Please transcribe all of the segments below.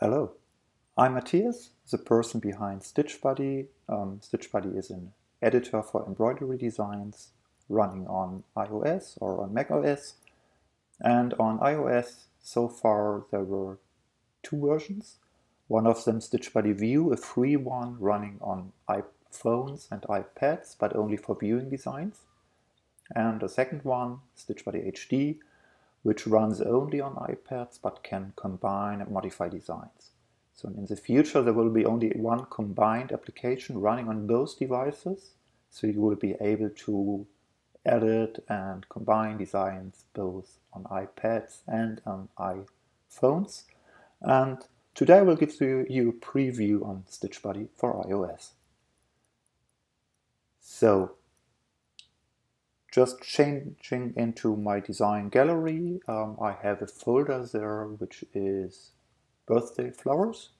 Hello, I'm Matthias, the person behind StitchBuddy. Um, StitchBuddy is an editor for embroidery designs running on iOS or on macOS. And on iOS, so far there were two versions. One of them, StitchBuddy View, a free one running on iPhones and iPads, but only for viewing designs. And a second one, StitchBuddy HD, which runs only on iPads but can combine and modify designs. So in the future there will be only one combined application running on both devices, so you will be able to edit and combine designs both on iPads and on iPhones. And today I will give you a preview on StitchBuddy for iOS. So just changing into my design gallery, um, I have a folder there which is birthday flowers.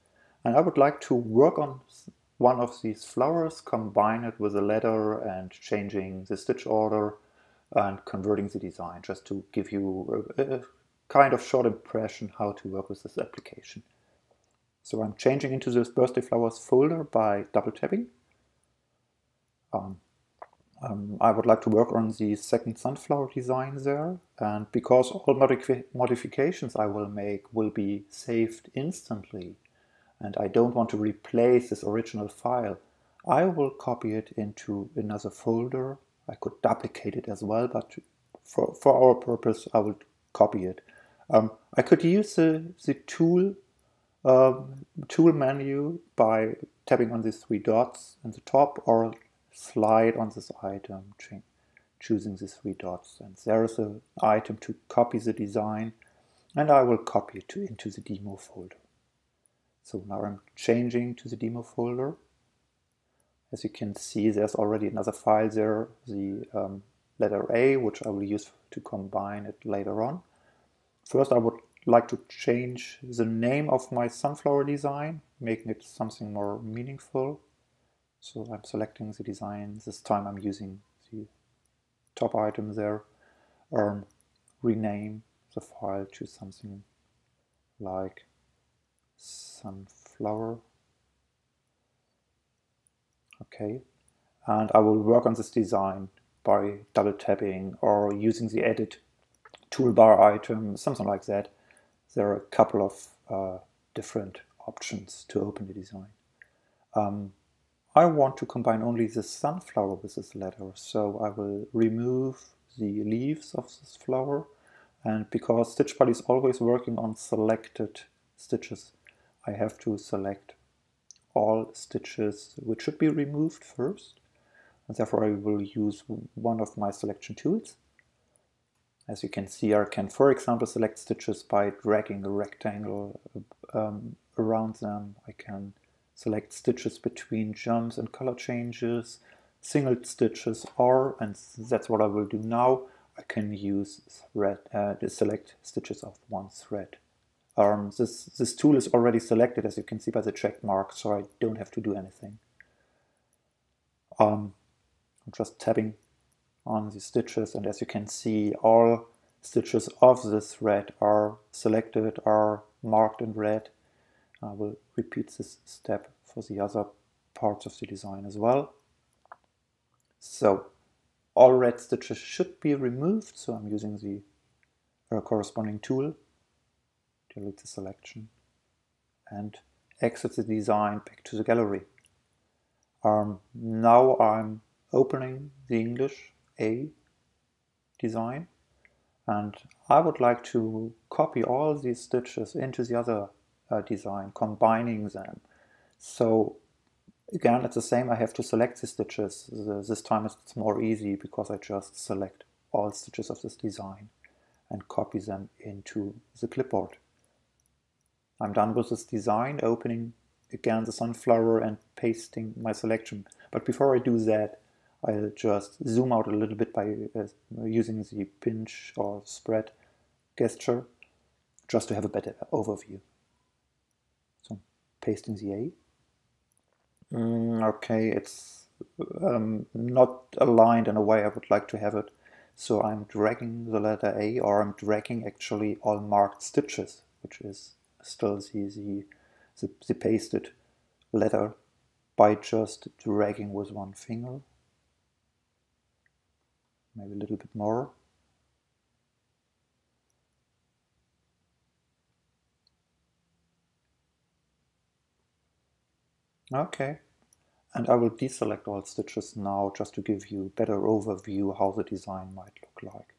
And I would like to work on one of these flowers, combine it with a letter and changing the stitch order and converting the design just to give you a, a kind of short impression how to work with this application. So I'm changing into this birthday flowers folder by double tapping. Um, um, I would like to work on the second sunflower design there and because all modifi modifications I will make will be saved instantly and I don't want to replace this original file, I will copy it into another folder. I could duplicate it as well, but for, for our purpose I will copy it. Um, I could use the, the tool um, tool menu by tapping on these three dots in the top or slide on this item, choosing the three dots. And there is an item to copy the design, and I will copy it to, into the demo folder. So now I'm changing to the demo folder. As you can see, there's already another file there, the um, letter A, which I will use to combine it later on. First, I would like to change the name of my sunflower design, making it something more meaningful. So I'm selecting the design. This time I'm using the top item there. Um, rename the file to something like sunflower. Okay, and I will work on this design by double tapping or using the edit toolbar item, something like that. There are a couple of uh, different options to open the design. Um, I want to combine only the sunflower with this letter, so I will remove the leaves of this flower. And because StitchBuddy is always working on selected stitches, I have to select all stitches which should be removed first. And therefore I will use one of my selection tools. As you can see, I can, for example, select stitches by dragging a rectangle um, around them. I can select stitches between jumps and color changes, single stitches, or, and that's what I will do now, I can use thread, uh, select stitches of one thread. Um, this, this tool is already selected, as you can see by the check mark, so I don't have to do anything. Um, I'm just tapping on the stitches, and as you can see, all stitches of this thread are selected, are marked in red, I will repeat this step for the other parts of the design as well. So all red stitches should be removed, so I'm using the uh, corresponding tool, delete the selection, and exit the design back to the gallery. Um, now I'm opening the English A design and I would like to copy all these stitches into the other uh, design, combining them. So again, it's the same, I have to select the stitches. This time it's more easy because I just select all stitches of this design and copy them into the clipboard. I'm done with this design, opening again the sunflower and pasting my selection. But before I do that, I'll just zoom out a little bit by uh, using the pinch or spread gesture just to have a better overview pasting the A. Mm, okay, it's um, not aligned in a way I would like to have it. So I'm dragging the letter A or I'm dragging actually all marked stitches, which is still the, the the, the pasted letter by just dragging with one finger. Maybe a little bit more. Okay, and I will deselect all stitches now just to give you a better overview how the design might look like.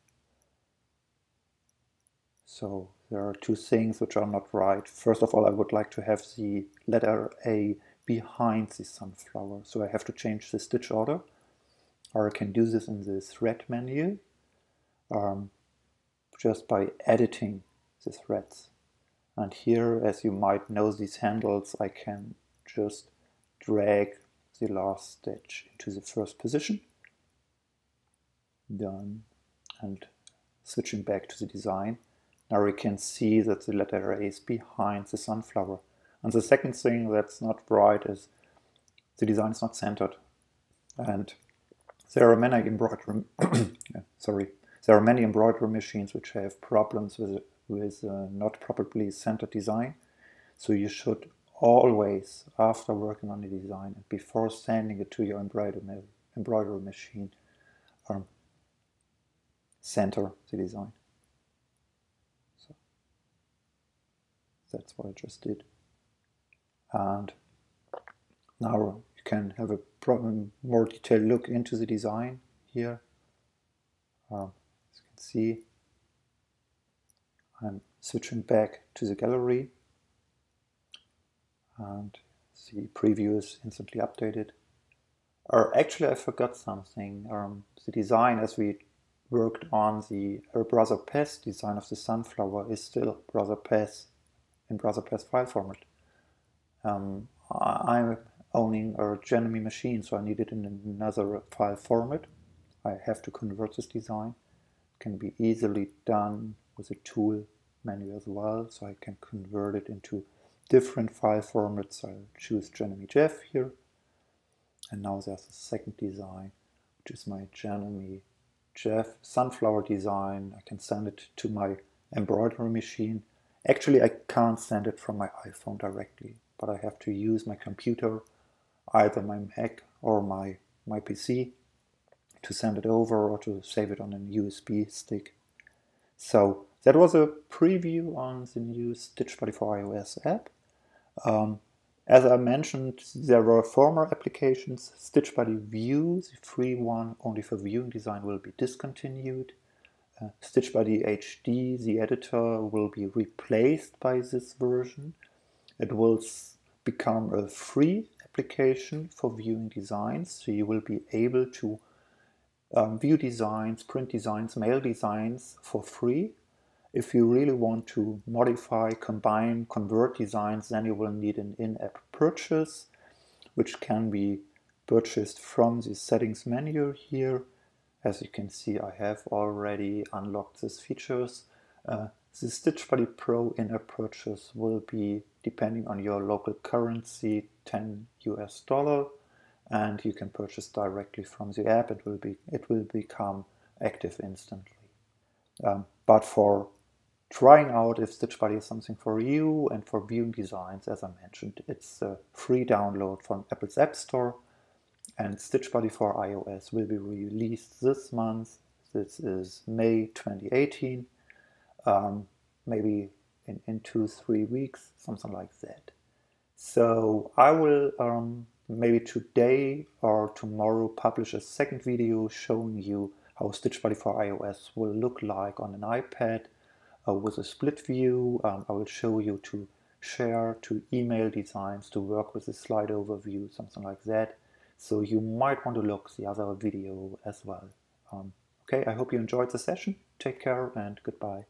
So there are two things which are not right. First of all, I would like to have the letter A behind the sunflower. So I have to change the stitch order. Or I can do this in the thread menu um, just by editing the threads. And here, as you might know, these handles, I can just drag the last stitch into the first position. Done. And switching back to the design. Now we can see that the letter A is behind the sunflower. And the second thing that's not right is the design is not centered. And there are many embroidery, yeah, sorry, there are many embroidery machines which have problems with, with uh, not properly centered design. So you should always, after working on the design and before sending it to your embroidery, embroidery machine, um, center the design. So that's what I just did. And now you can have a more detailed look into the design here. Um, as you can see, I'm switching back to the gallery and the preview is instantly updated. Or actually I forgot something. Um, the design as we worked on the Brother PES design of the sunflower is still Brother PES in Brother PES file format. Um, I'm owning a Janome machine, so I need it in another file format. I have to convert this design. It can be easily done with a tool menu as well, so I can convert it into different file formats. I'll choose JEF here. And now there's a second design, which is my Janome JEF sunflower design. I can send it to my embroidery machine. Actually, I can't send it from my iPhone directly, but I have to use my computer, either my Mac or my, my PC, to send it over or to save it on a USB stick. So that was a preview on the new Stitch Buddy for iOS app. Um, as I mentioned, there were former applications. Stitch Buddy View, the free one only for viewing design, will be discontinued. Uh, Stitch Buddy HD, the editor, will be replaced by this version. It will become a free application for viewing designs, so you will be able to um, view designs, print designs, mail designs for free if you really want to modify, combine, convert designs, then you will need an in-app purchase, which can be purchased from the settings menu here. As you can see, I have already unlocked these features. Uh, the Stitch Buddy Pro in-app purchase will be, depending on your local currency, 10 US dollar, and you can purchase directly from the app. It will be it will become active instantly. Um, but for trying out if Stitch Buddy is something for you and for viewing designs, as I mentioned. It's a free download from Apple's App Store and Stitch Buddy for iOS will be released this month. This is May 2018, um, maybe in, in two, three weeks, something like that. So I will um, maybe today or tomorrow publish a second video showing you how Stitch Buddy for iOS will look like on an iPad uh, with a split view. Um, I will show you to share, to email designs, to work with a slide overview, something like that. So you might want to look the other video as well. Um, okay, I hope you enjoyed the session. Take care and goodbye.